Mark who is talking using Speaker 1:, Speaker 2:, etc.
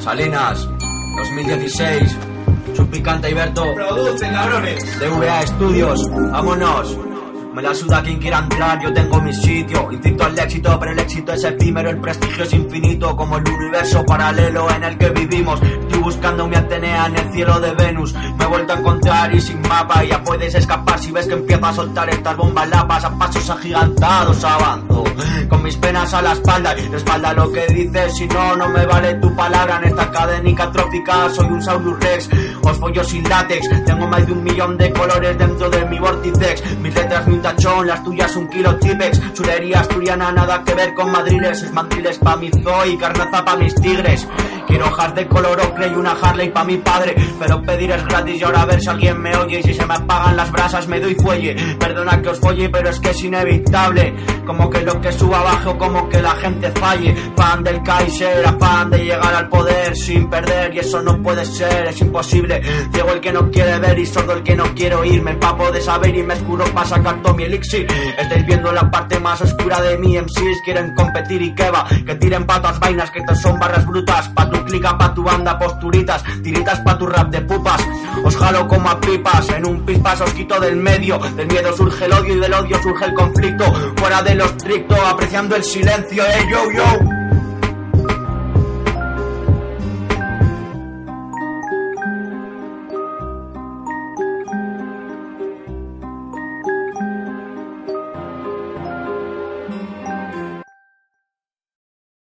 Speaker 1: Salinas, 2016. Suplicante Iberto.
Speaker 2: Producen, cabrones.
Speaker 1: DVA Estudios, vámonos. Me la suda quien quiera entrar, yo tengo mi sitio. Incito al éxito, pero el éxito es efímero, el prestigio es infinito, como el universo paralelo en el que vivimos. Estoy buscando mi Atenea en el cielo de Venus. Me he vuelto a encontrar y sin mapa, ya puedes escapar si ves que empiezo a soltar estas bombas lapas. A pasos agigantados avanzo, con mis penas a la espalda. Respalda lo que dices, si no, no me vale tu palabra. En esta cadenica trófica soy un Saurus Rex, os follo sin látex. Tengo más de un millón de colores dentro de mi vorticex. Mis letras, mi tachón, las tuyas un kilo tipex. Chulería asturiana, nada que ver con madriles. Es mandriles pa' mi zoo y carnaza pa' mis tigres. Quiero hojas de color ocre y una Harley pa' mi padre. Pero pedir es gratis y ahora a ver si alguien me oye. Y si se me apagan las brasas me doy fuelle. Perdona que os folle, pero es que es inevitable. Como que lo que suba abajo, como que la gente falle. Fan del Kaiser, afán de llegar al poder sin perder. Y eso no puede ser, es imposible. Ciego el que no quiere ver y sordo el que no quiero oír. Me empapo de saber y me escuro para sacar todo mi elixir. Estáis viendo la parte más oscura de mi MCs. Quieren competir y que va. Que tiren patas vainas, que estas son barras brutas. Pa' tu clica, pa' tu banda, posturitas. Tiritas pa' tu rap de pupas. Os jalo como a pipas. En un pispas os quito del medio. Del miedo surge el odio y del odio surge el conflicto. Fuera de lo estricto, apreciando el silencio. Eh, yo, yo.